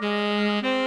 Música